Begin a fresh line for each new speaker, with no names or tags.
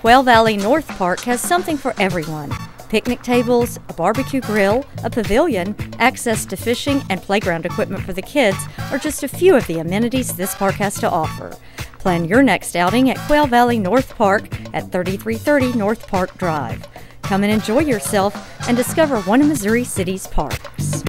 Quail Valley North Park has something for everyone picnic tables, a barbecue grill, a pavilion, access to fishing, and playground equipment for the kids are just a few of the amenities this park has to offer. Plan your next outing at Quail Valley North Park at 3330 North Park Drive. Come and enjoy yourself and discover one of Missouri City's parks.